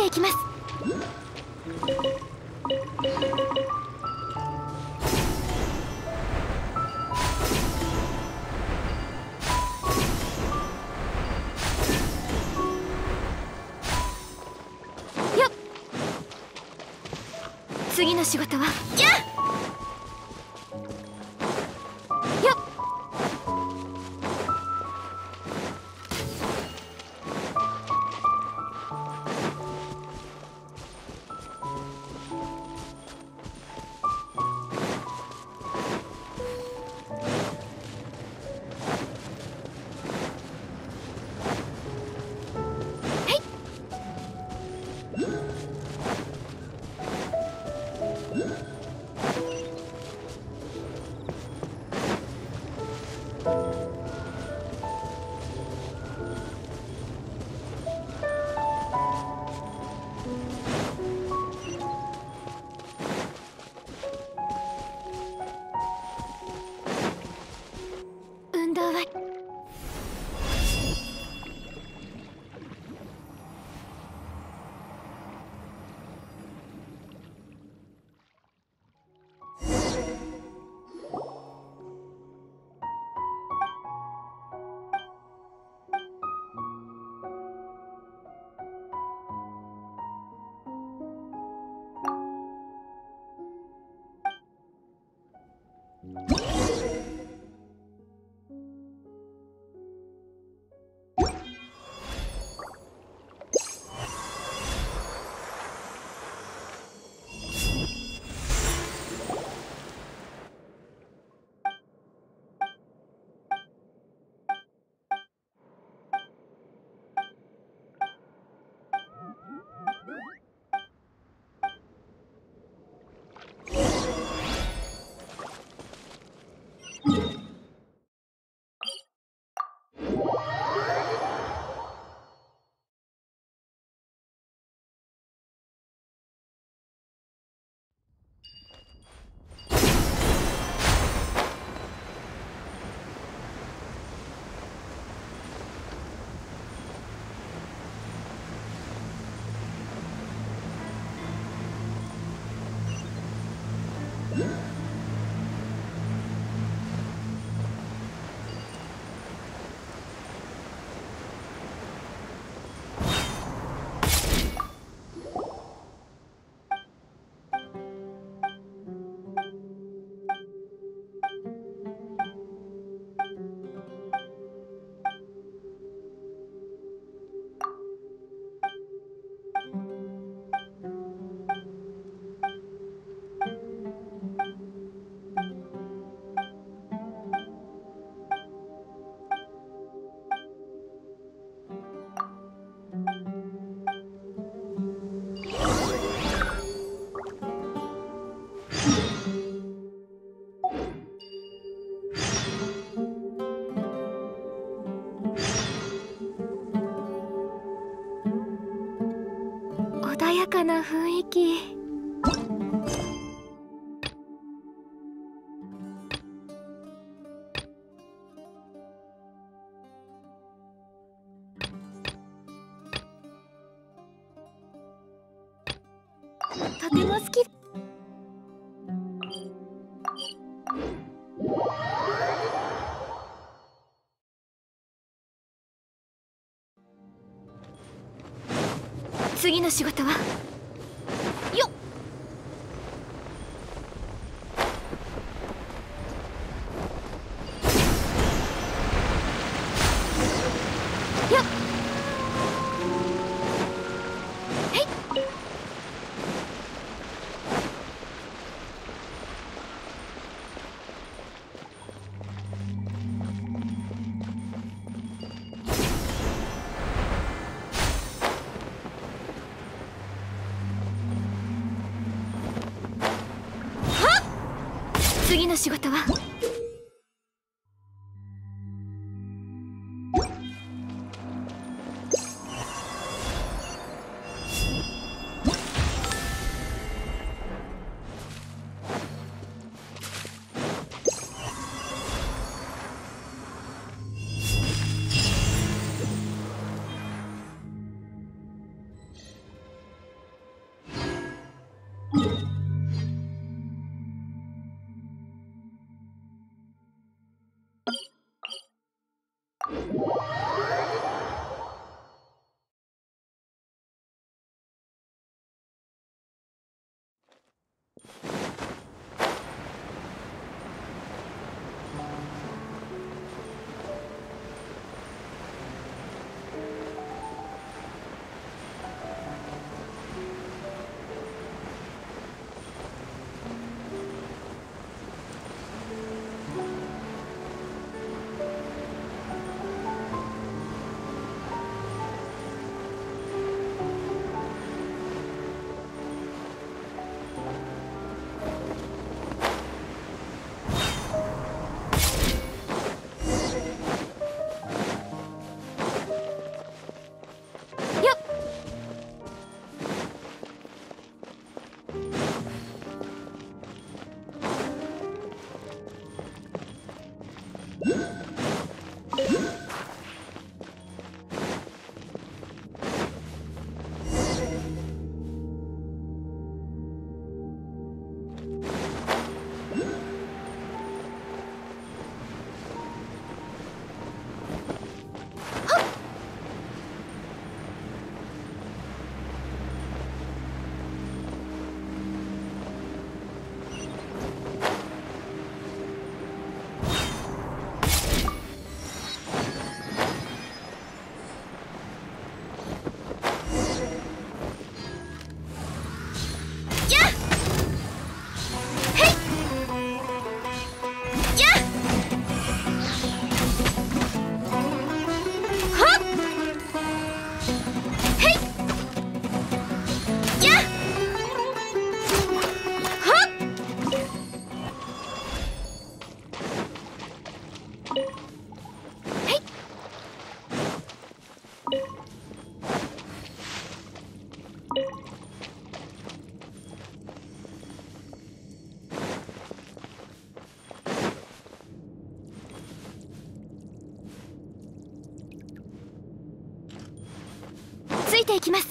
ていきます。次の仕事は？やっの仕事は。次の仕事は？きます。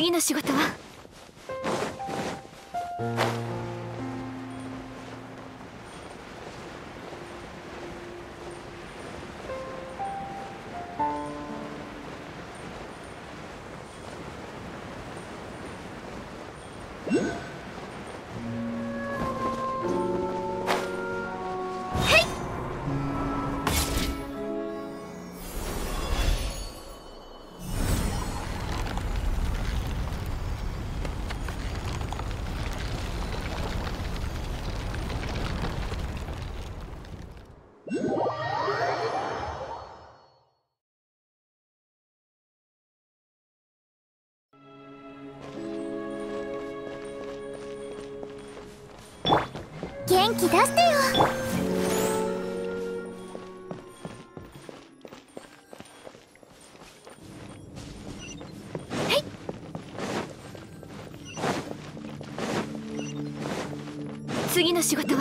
次の仕事は？気出してよ。次の仕事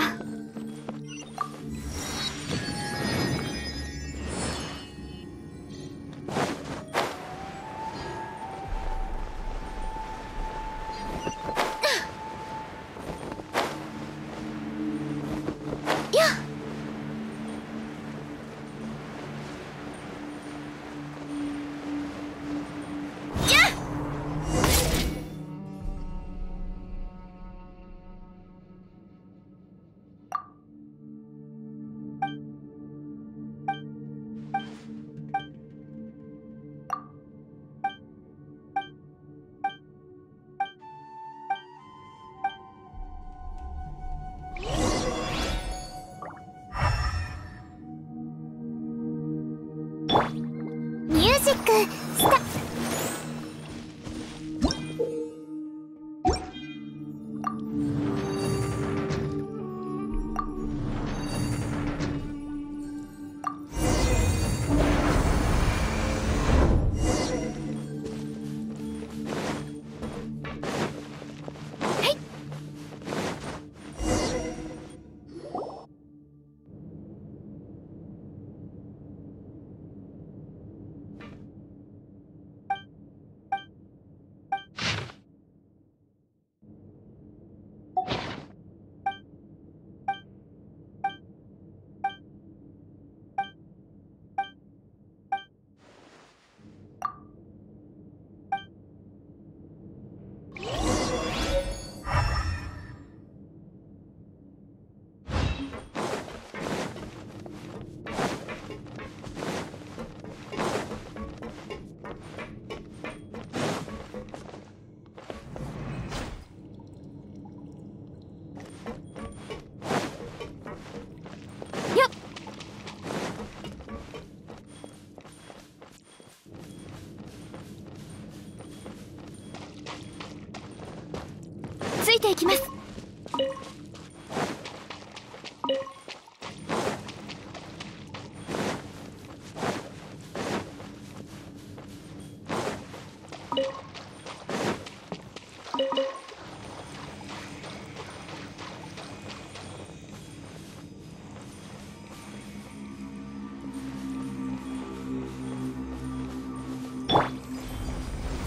いていきます。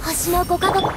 星のご加護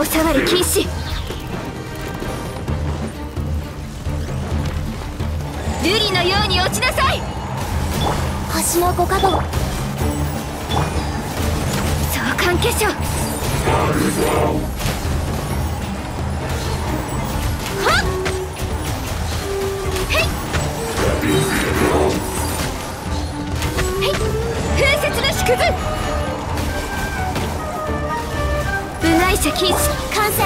お触り禁止。瑠璃のように落ちなさい。星のご加護。相関風雪の縮図部外者禁止完成。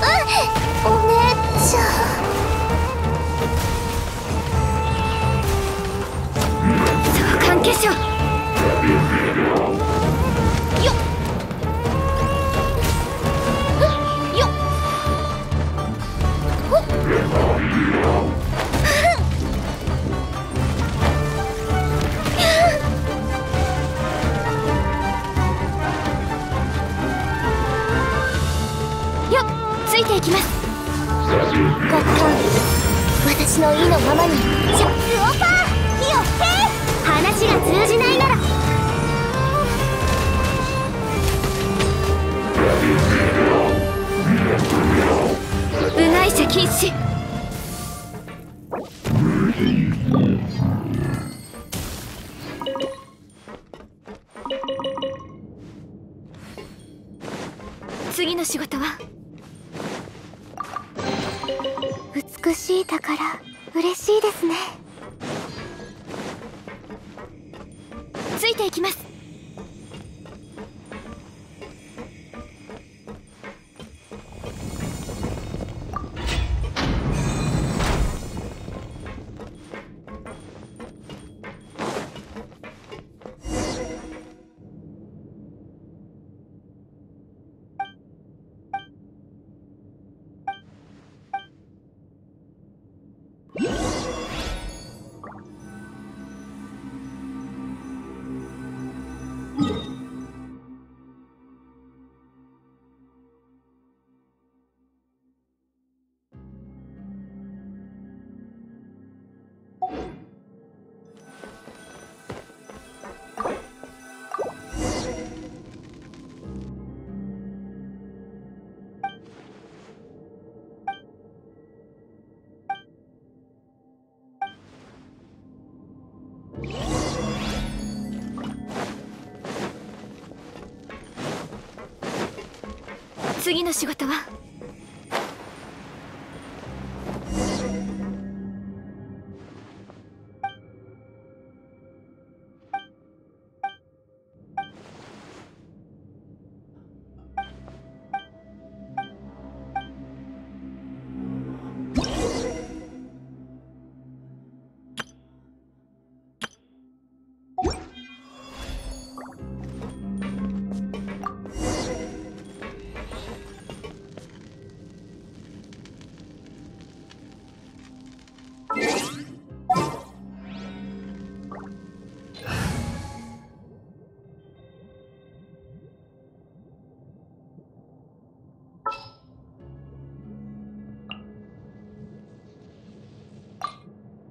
うんお姉ちゃん。召喚化粧私の意のままにじゃスオパー火をへ話が通じないなら。部外者禁止次の仕事は？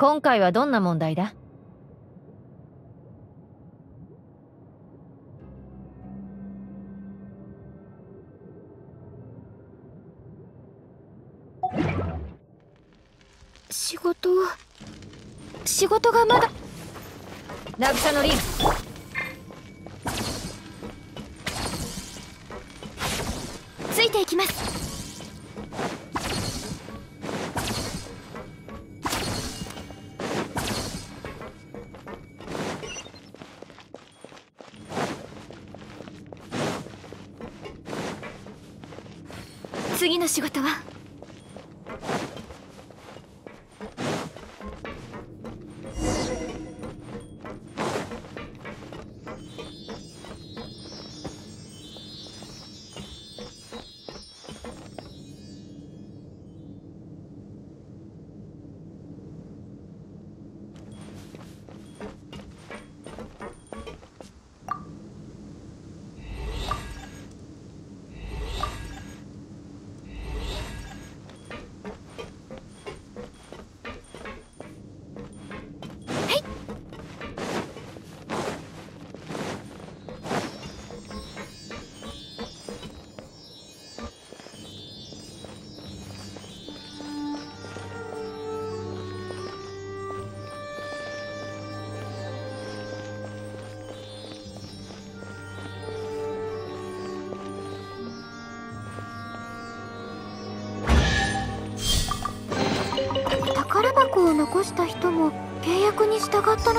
今回はどんな問題だ？仕事仕事がまだ。渚のリン。次の仕事は？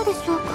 でしょうか？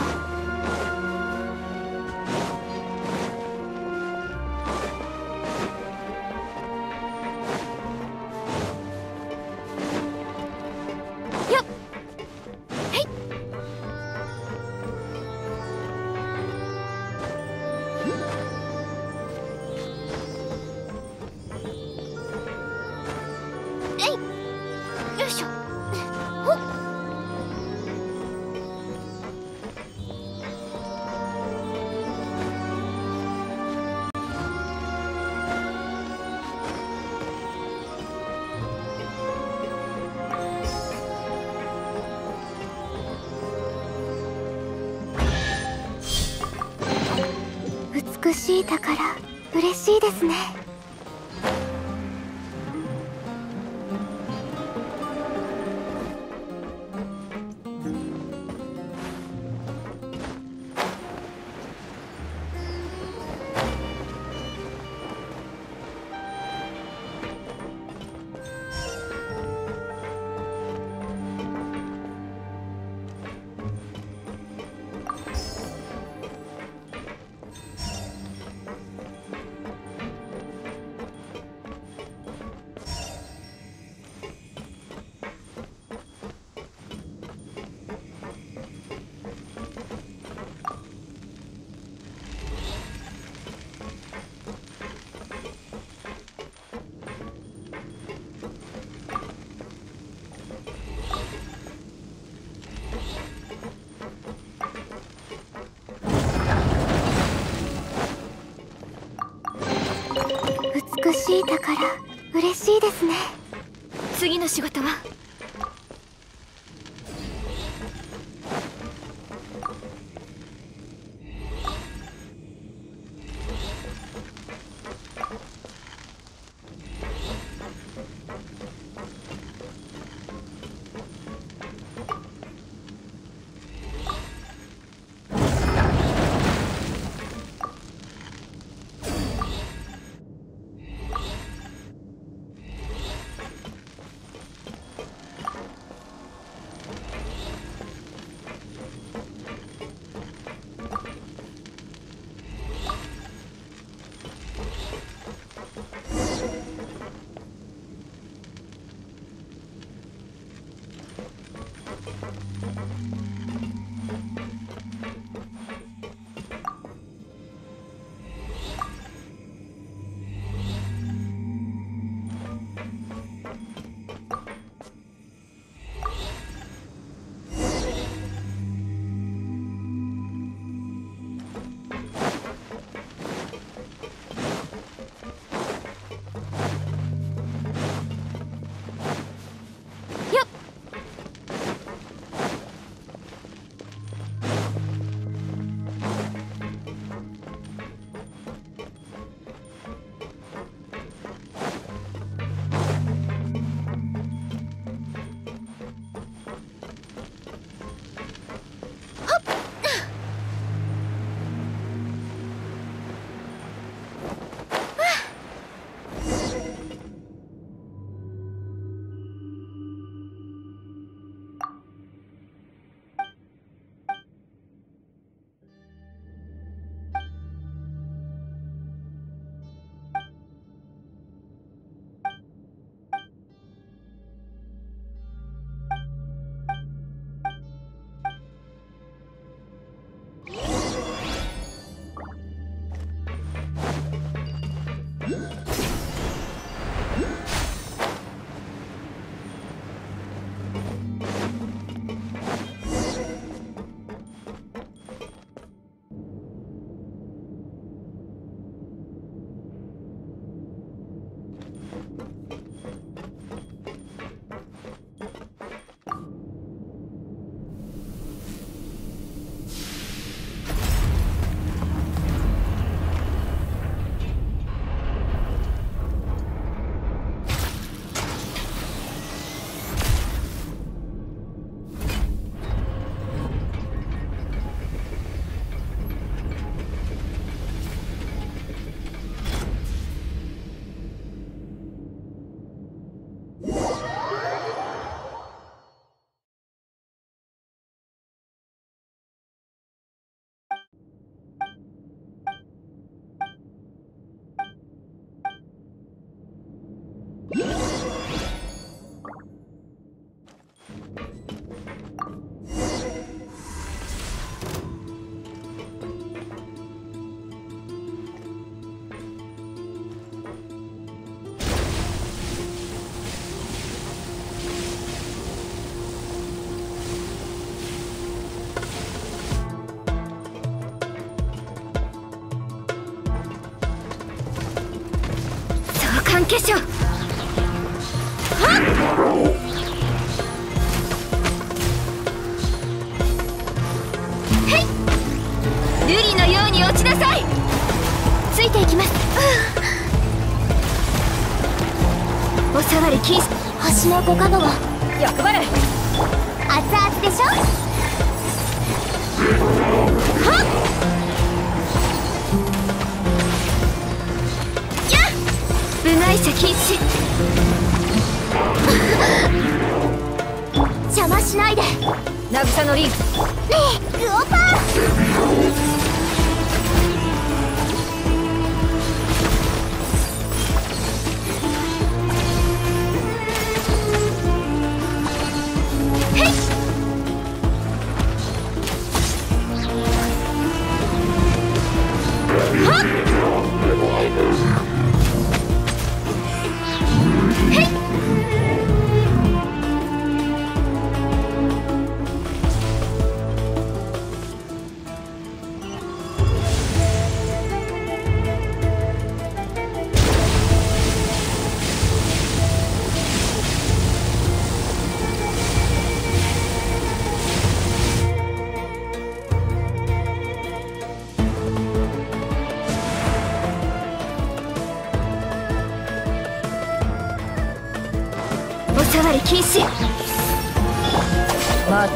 いたから嬉しいですね。しょ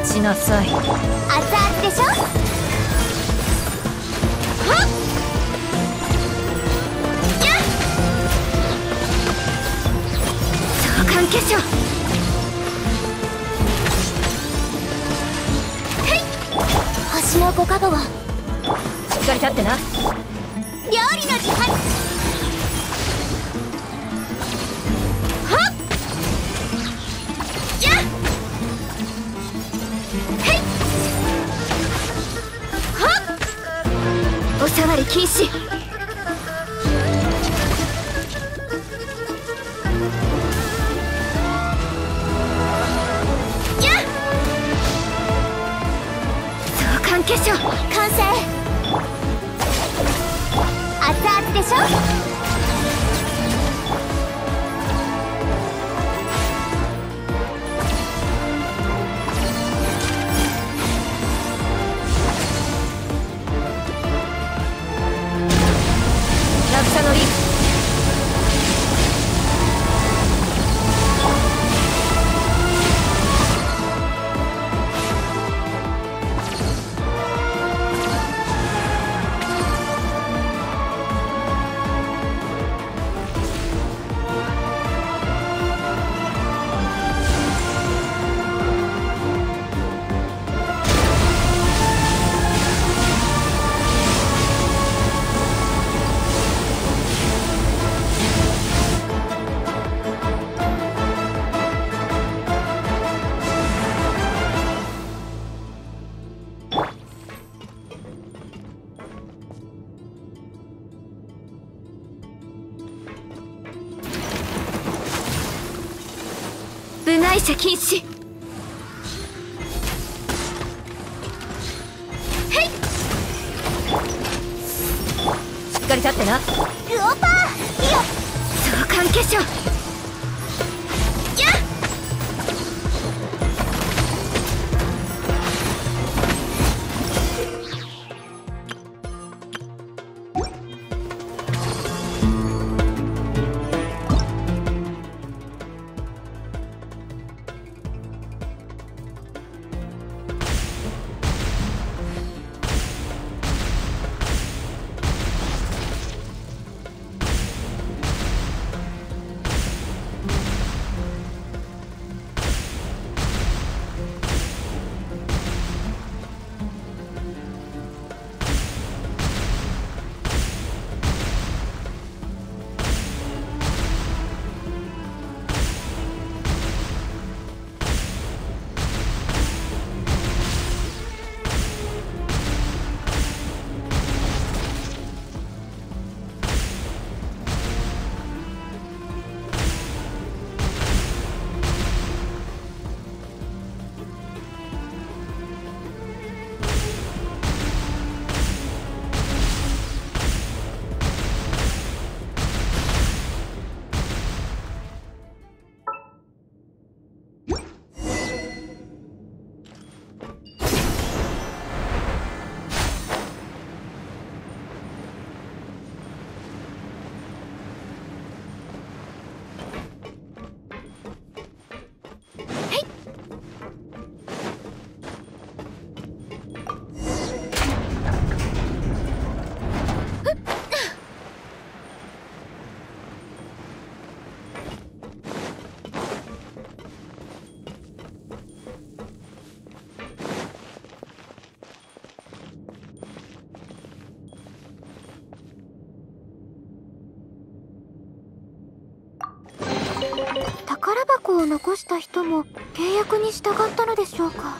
ちなさい。熱々でしょ？はっ！星のご加護をしっかり立ってな。料理の時間禁止完成。熱々でしょ？射禁止を残した人も契約に従ったのでしょうか？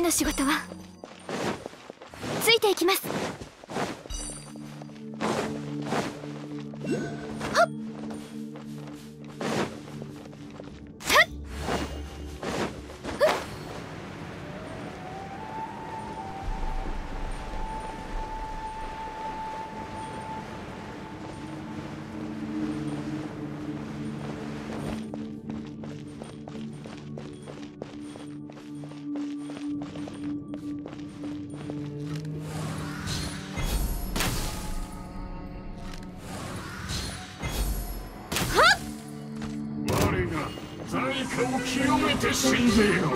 次の仕事は。を清めて死んでよ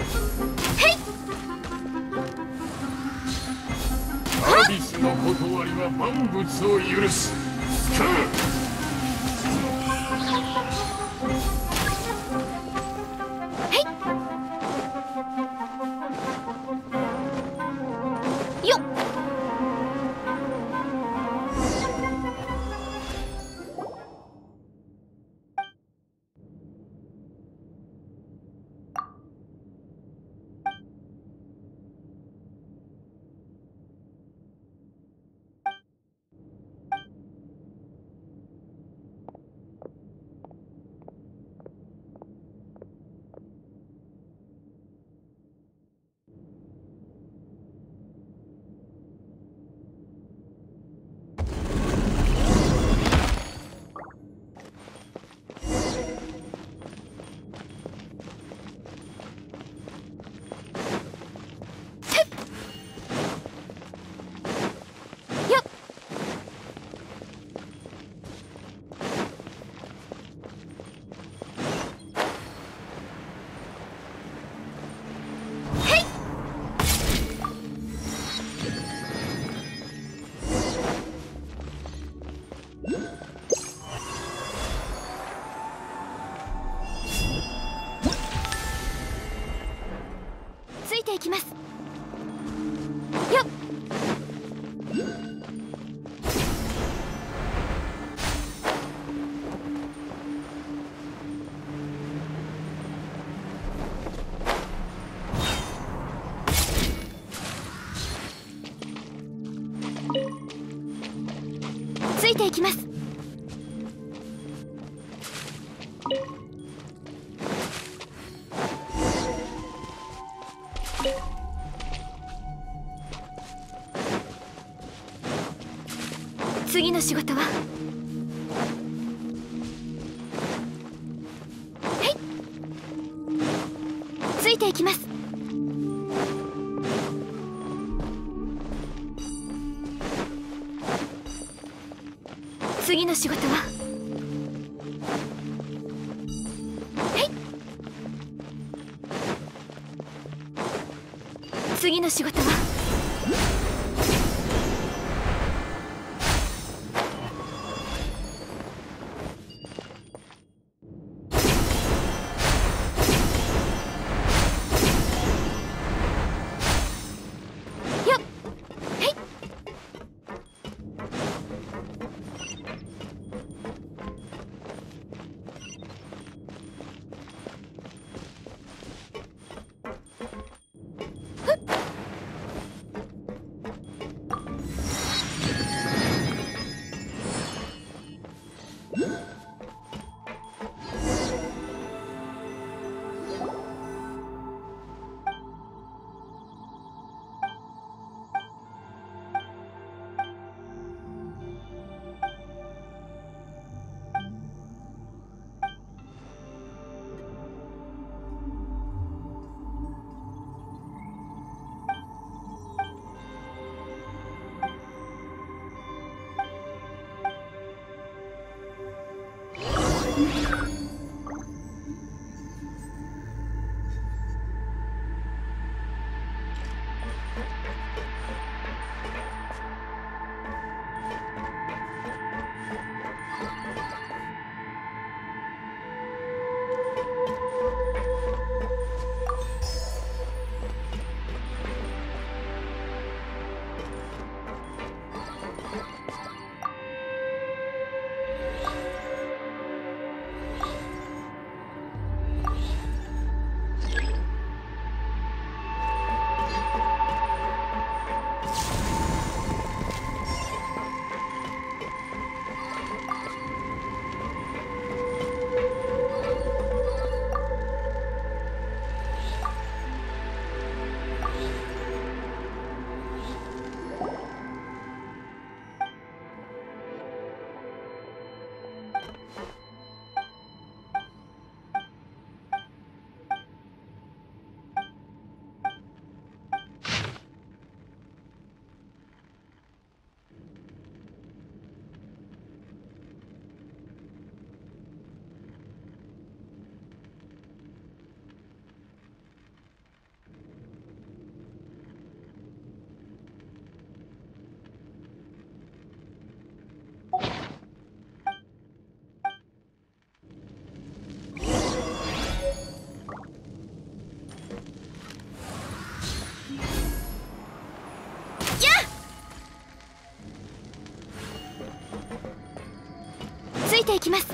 アビスの断りは万物を許す。いていきます。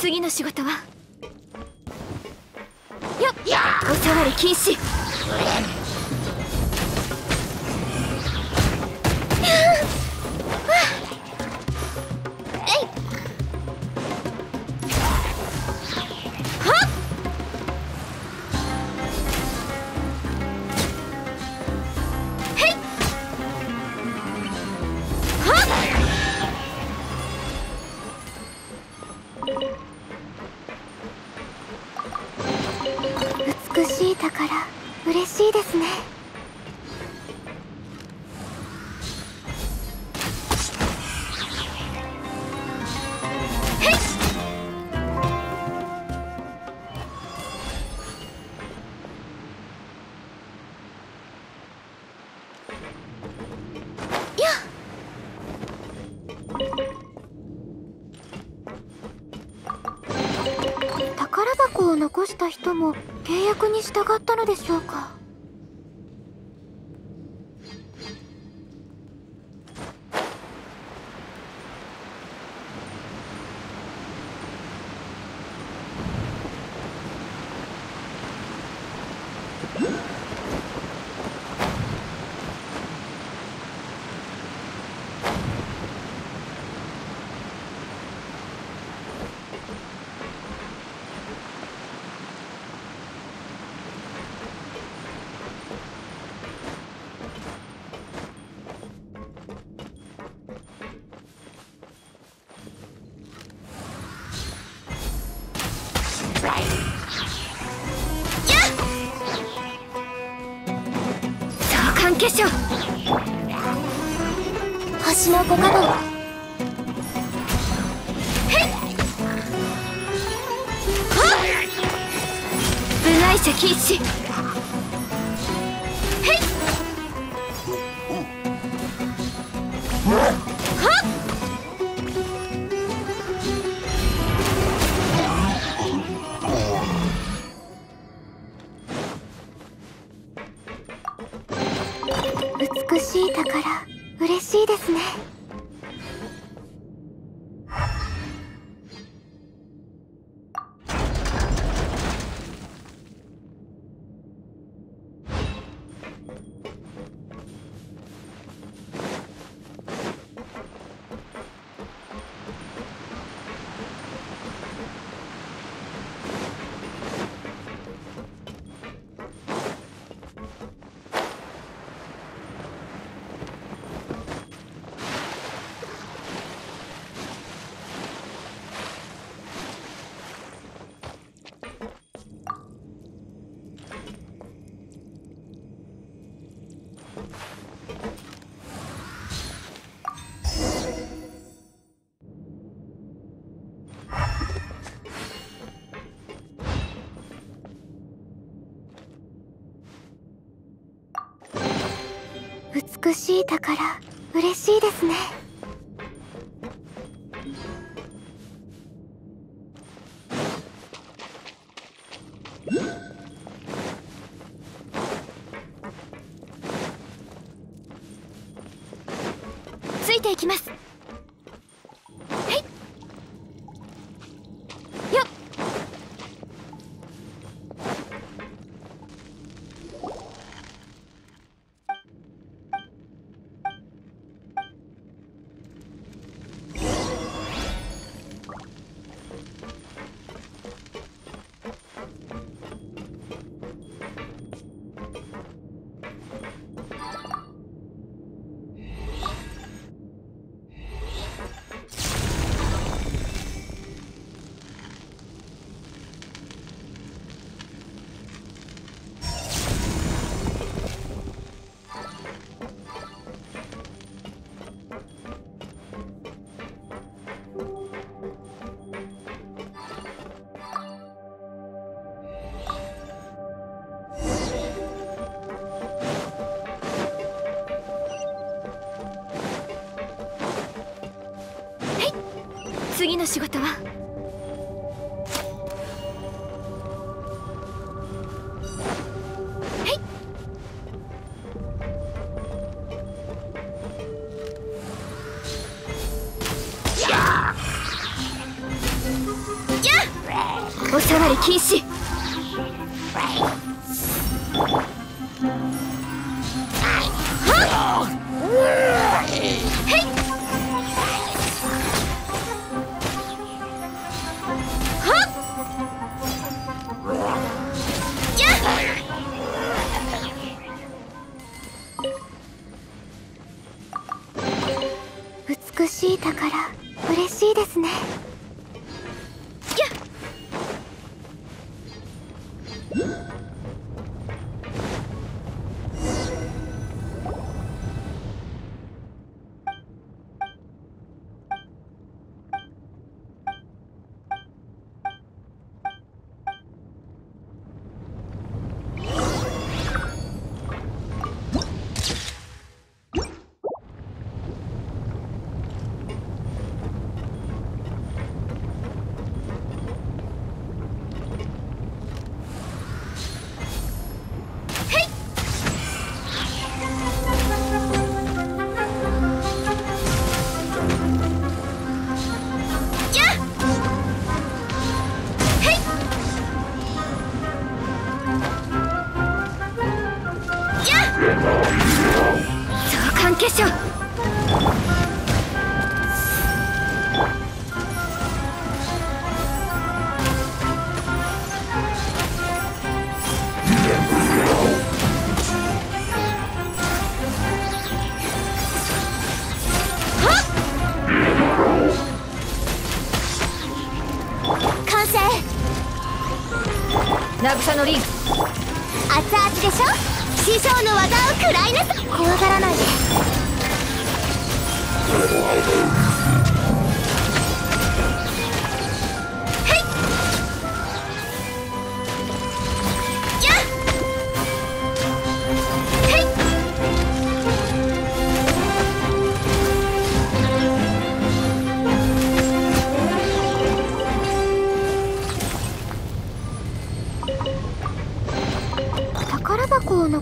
次の仕事は？よっ。お触り禁止。人も契約に従ったのでしょうか？美しい宝嬉しいですね。次の仕事は？渚のリン。ク熱々でしょ？師匠の技を食らいなさい。怖がらないで。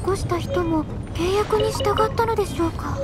どうした人も契約に従ったのでしょうか？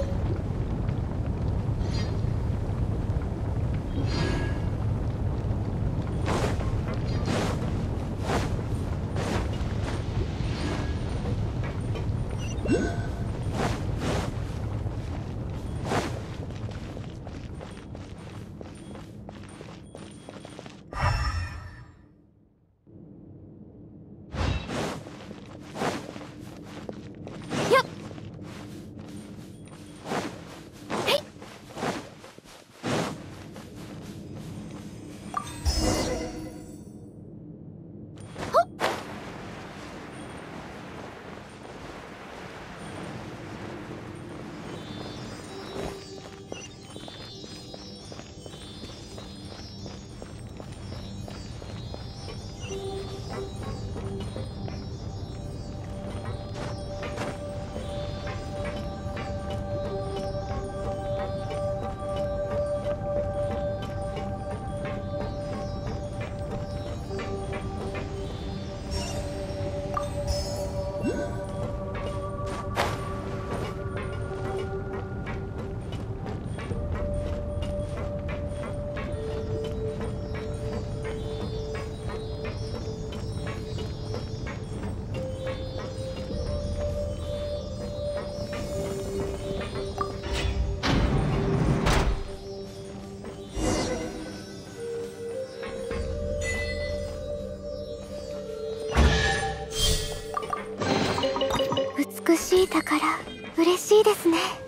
ですね。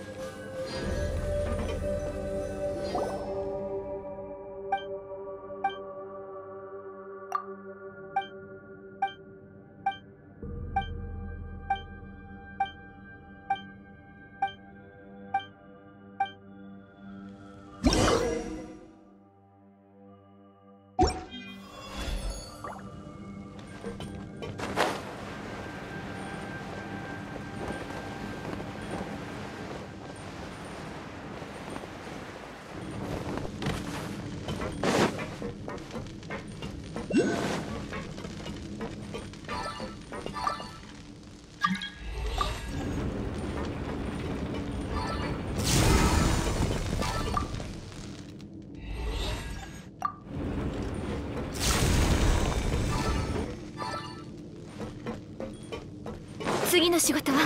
次の仕事は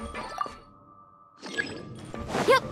よっ。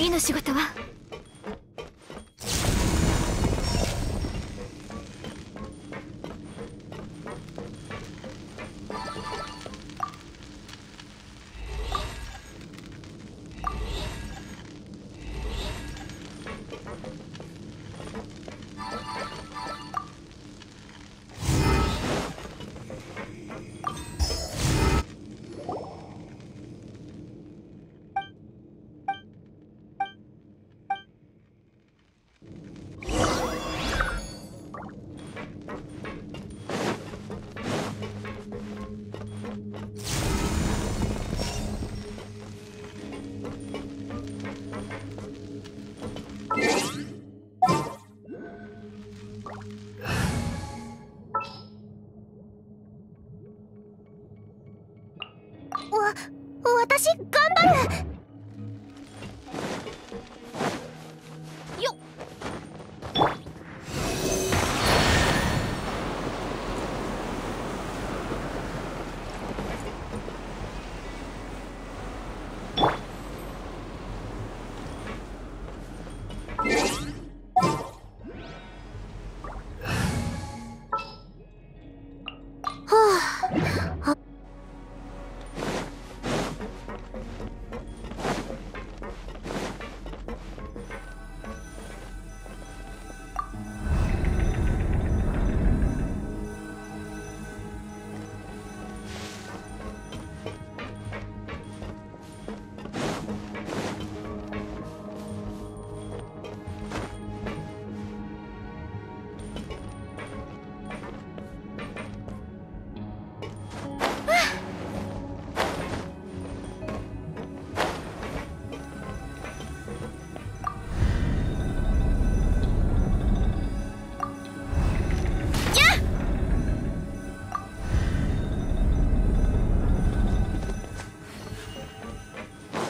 次の仕事は？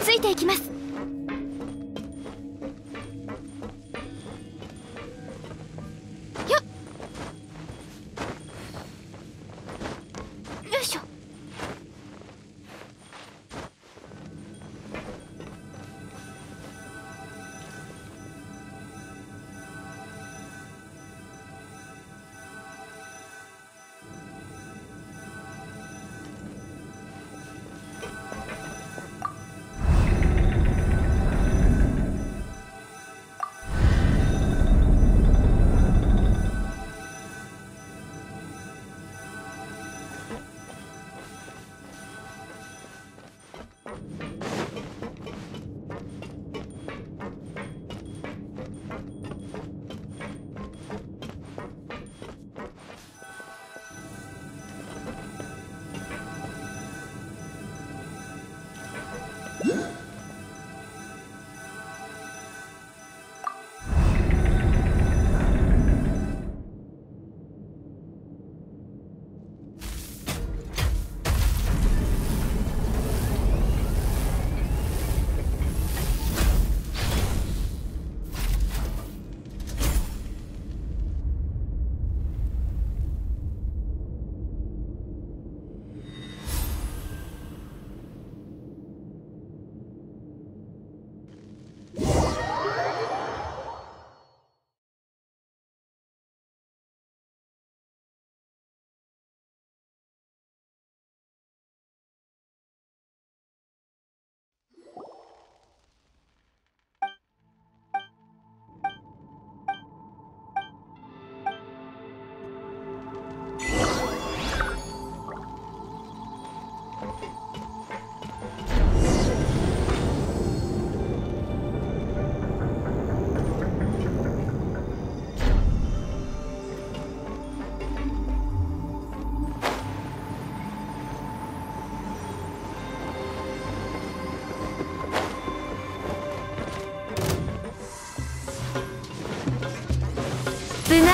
ついていきます。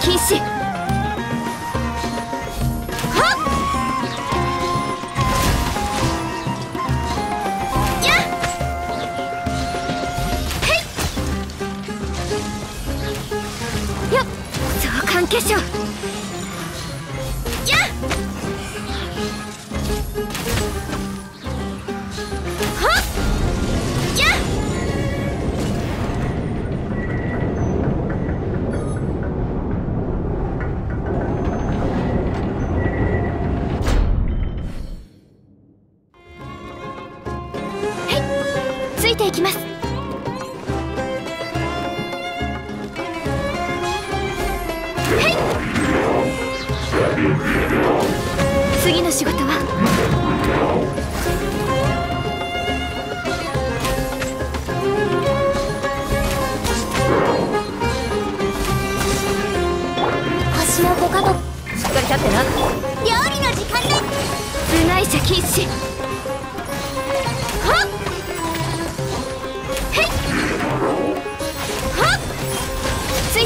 禁止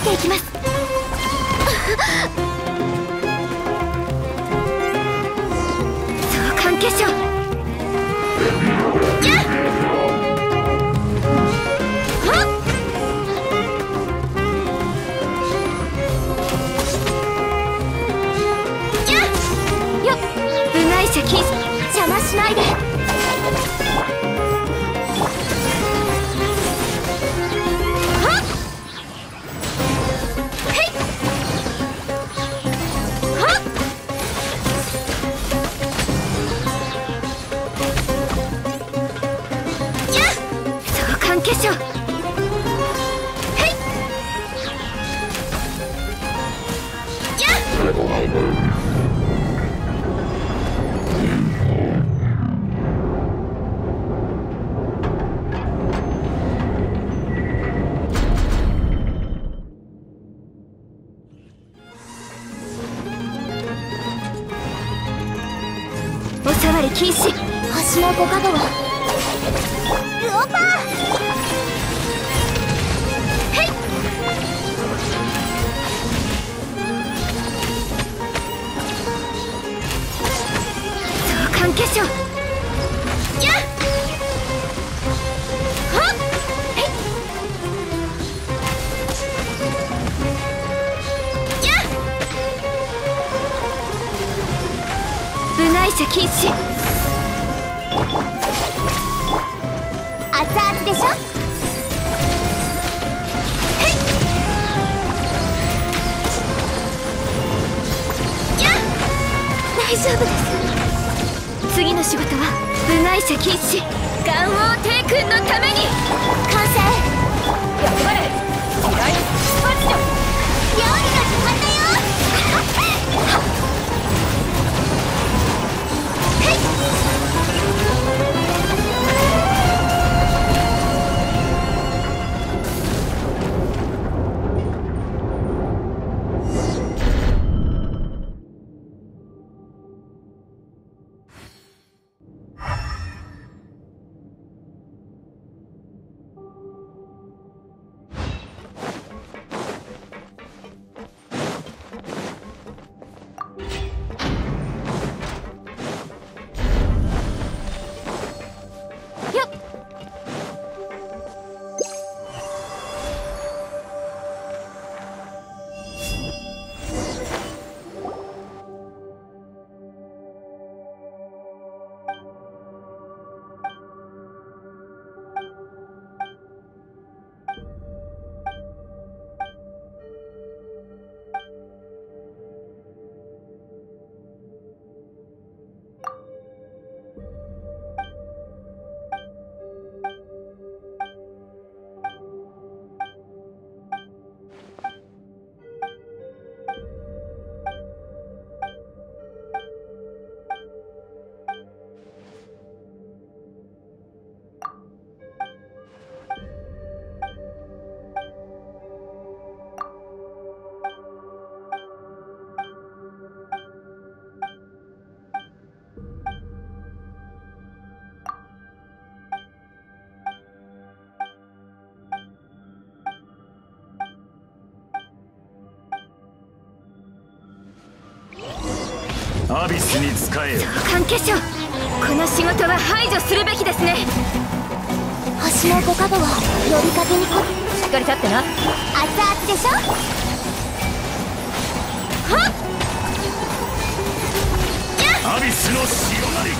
ていきます。総結晶やっアビスに仕えよ。関係者この仕事は排除するべきですね。星のご加護を呼びかけにこしっかり立ってな。熱々でしょ？は？っアビスの潮なり。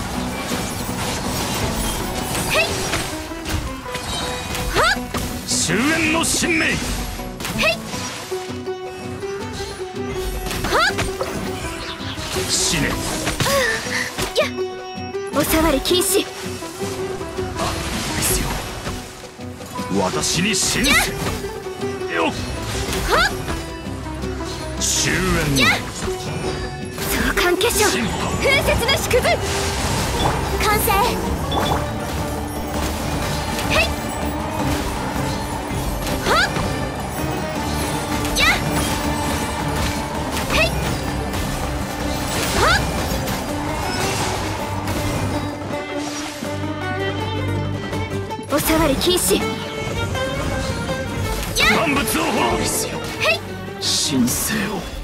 へい。は？っ終焉の神明お触り禁止。私に信せよはっ終焉関風雪の縮図完成触り禁止万物を滅ぼす神聖を